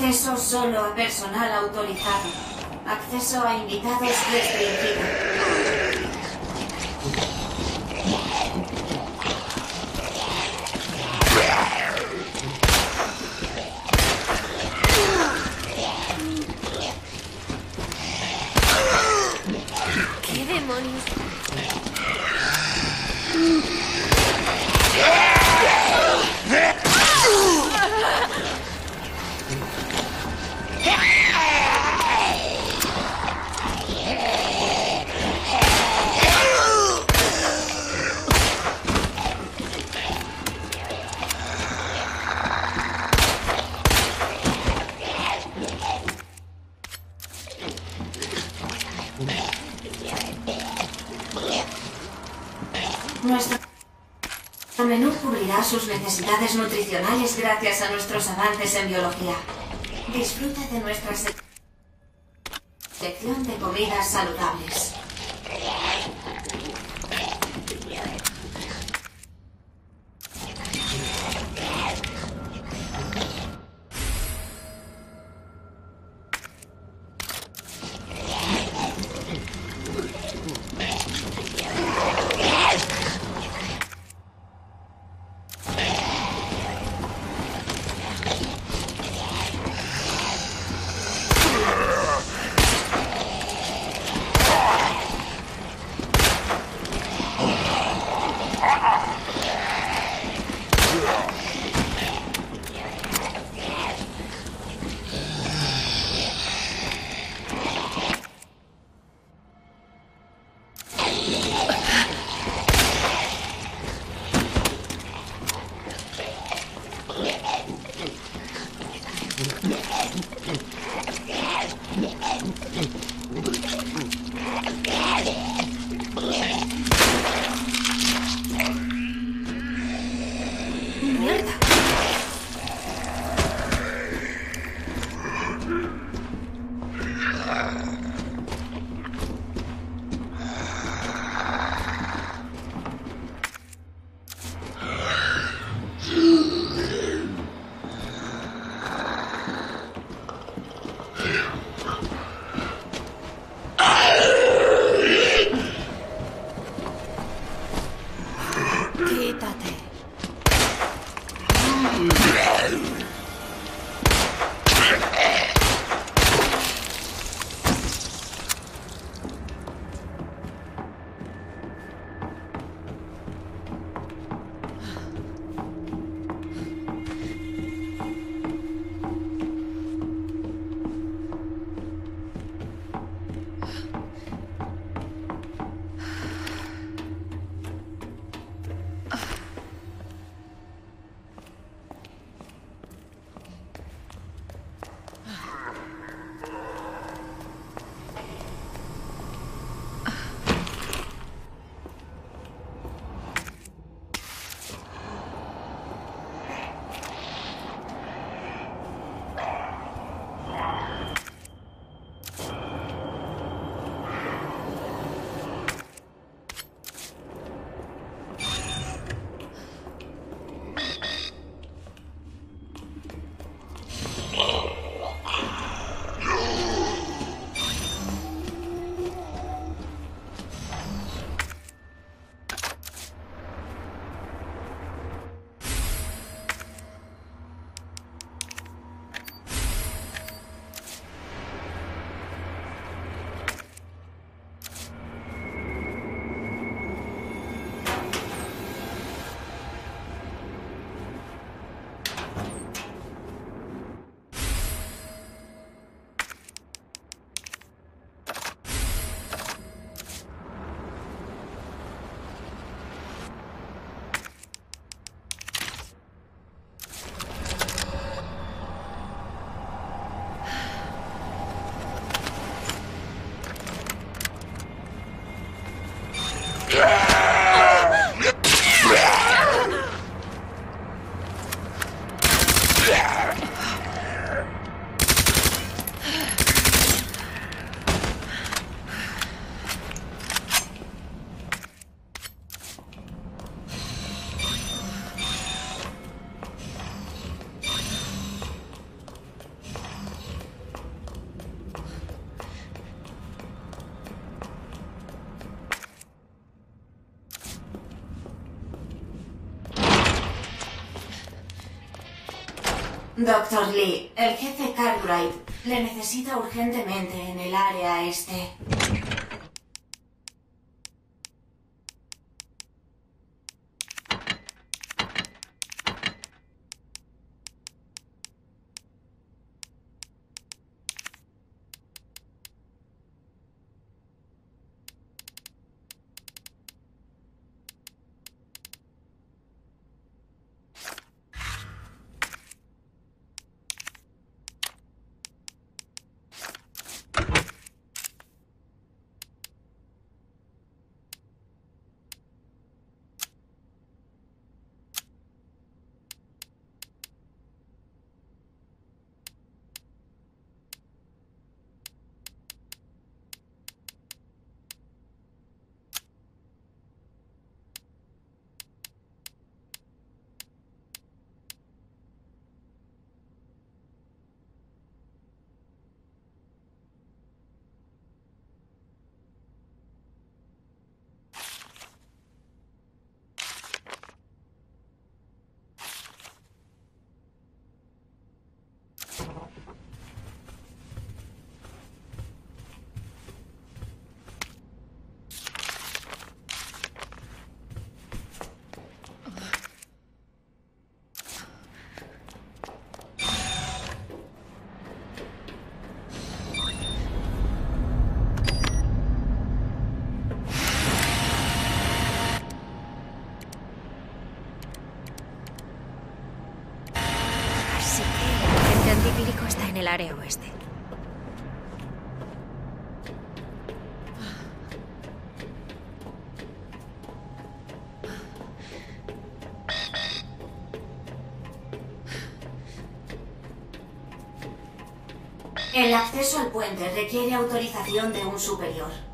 Acceso solo a personal autorizado. Acceso a invitados restringido. Nuestro menú cubrirá sus necesidades nutricionales gracias a nuestros avances en biología. Disfrute de nuestra se- sección de comidas saludables. Doctor Lee, el jefe Cartwright le necesita urgentemente en el área este. El acceso al puente requiere autorización de un superior.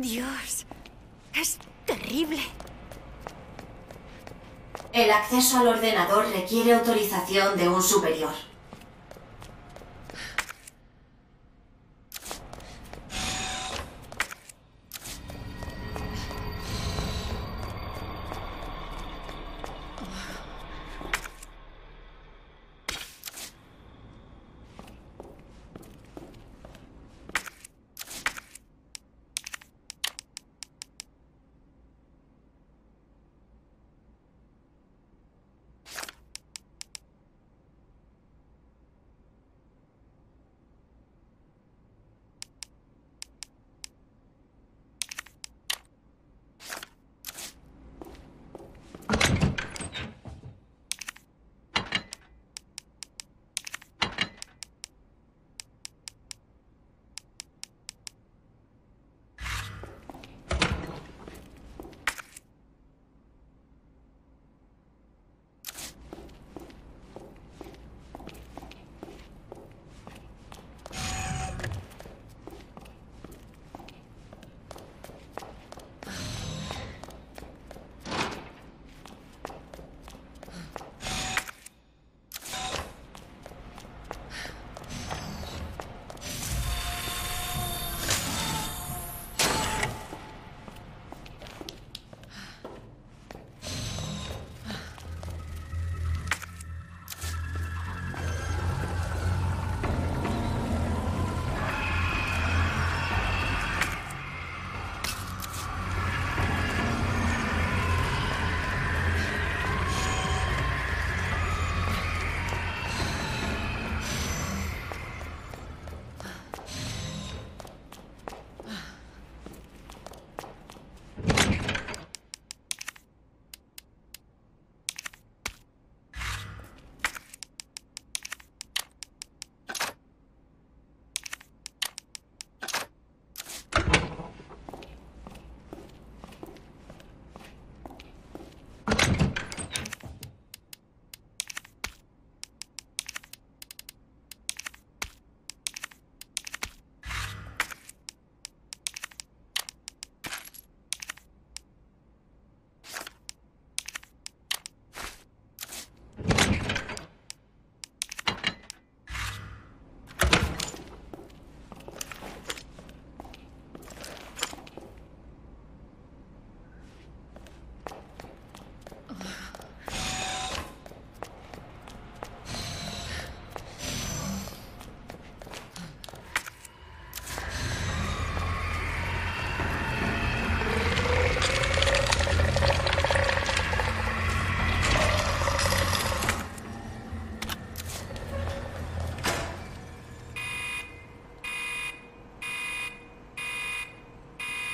Dios, es terrible. El acceso al ordenador requiere autorización de un superior.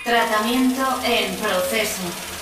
Tratamiento en proceso.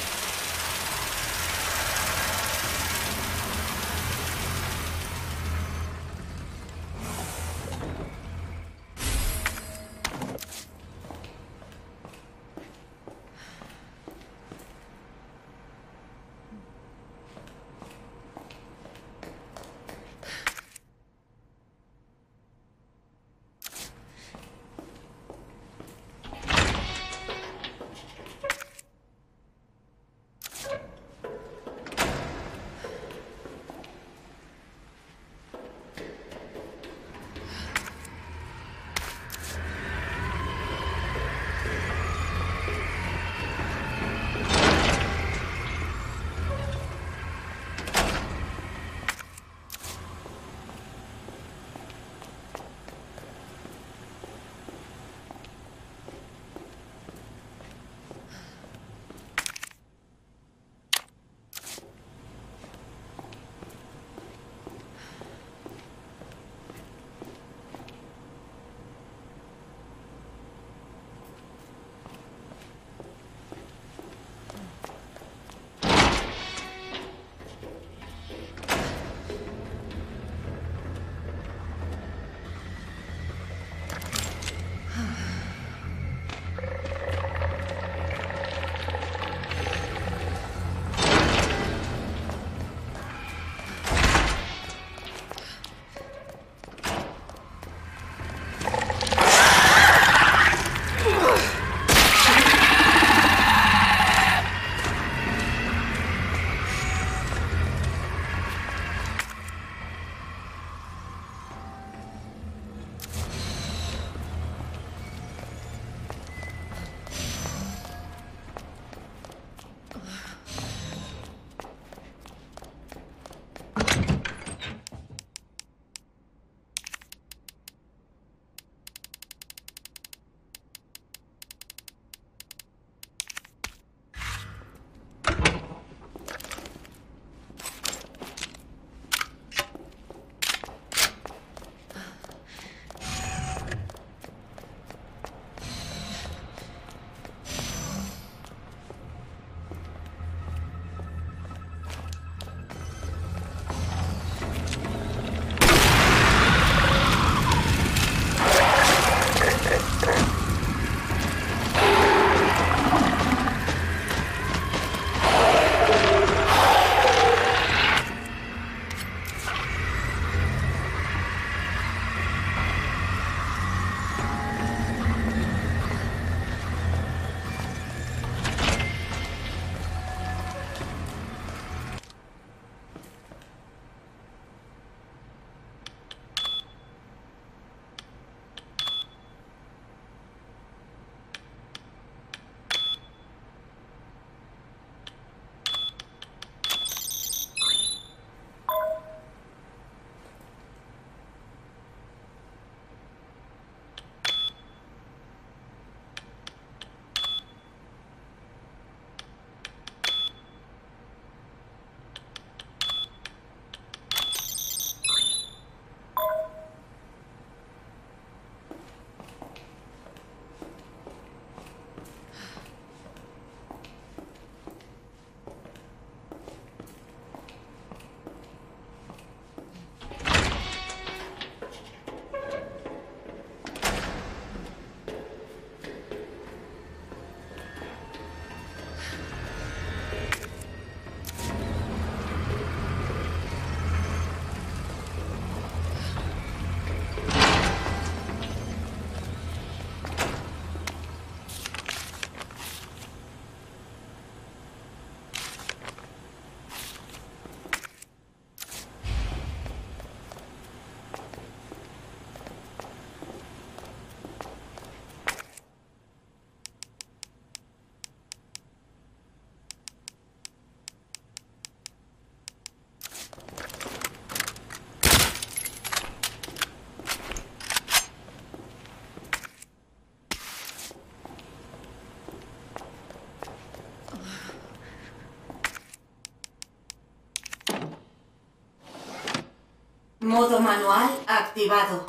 Modo manual activado.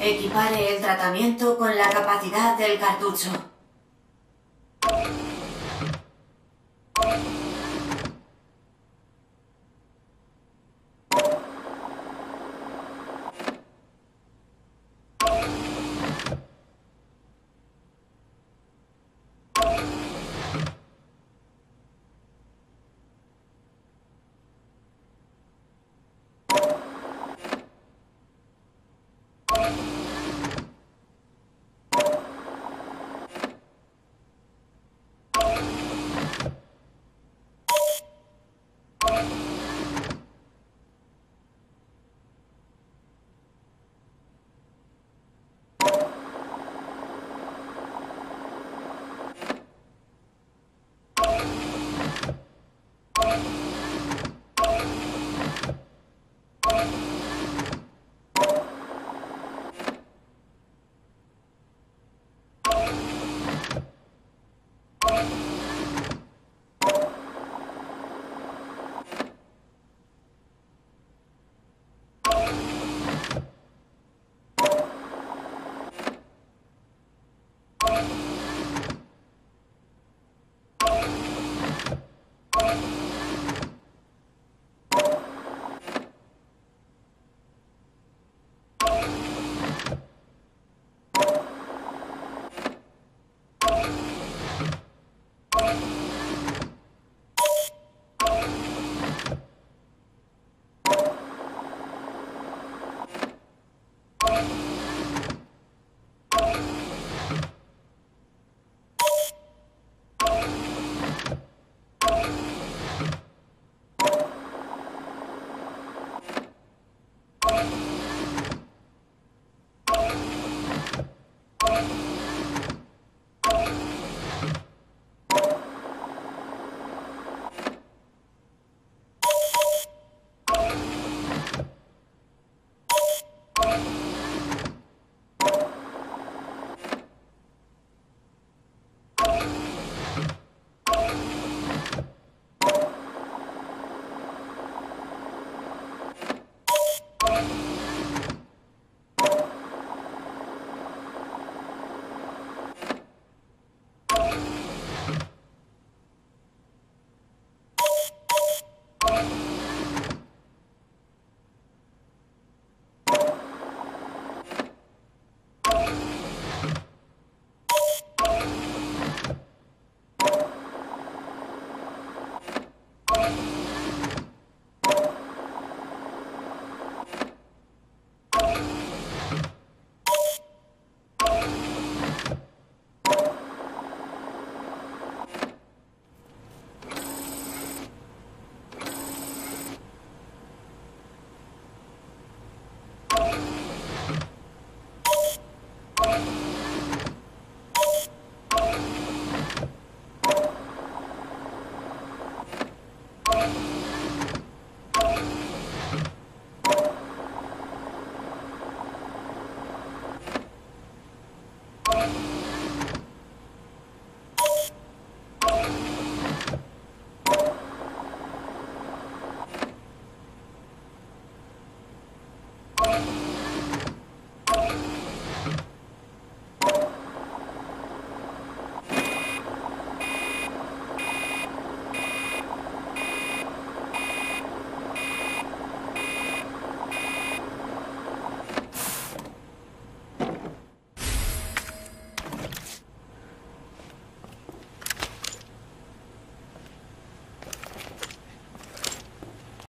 Equipare el tratamiento con la capacidad del cartucho.